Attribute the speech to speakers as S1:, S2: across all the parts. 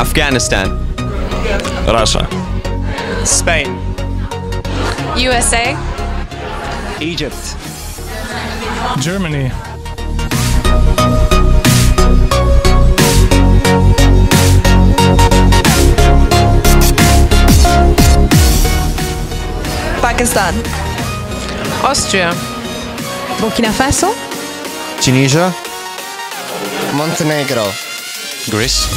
S1: Afghanistan.
S2: Russia.
S3: Spain.
S4: USA.
S3: Egypt.
S5: Germany.
S4: Pakistan.
S6: Austria.
S4: Burkina Faso.
S7: Tunisia.
S8: Montenegro.
S7: Greece.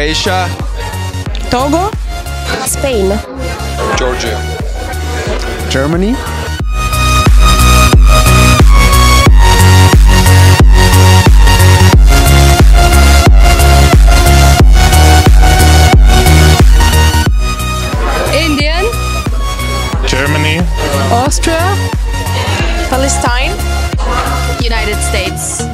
S1: Croatia.
S4: Togo.
S9: Spain.
S1: Georgia.
S7: Germany.
S6: Indian.
S5: Germany.
S6: Austria.
S4: Palestine.
S6: United States.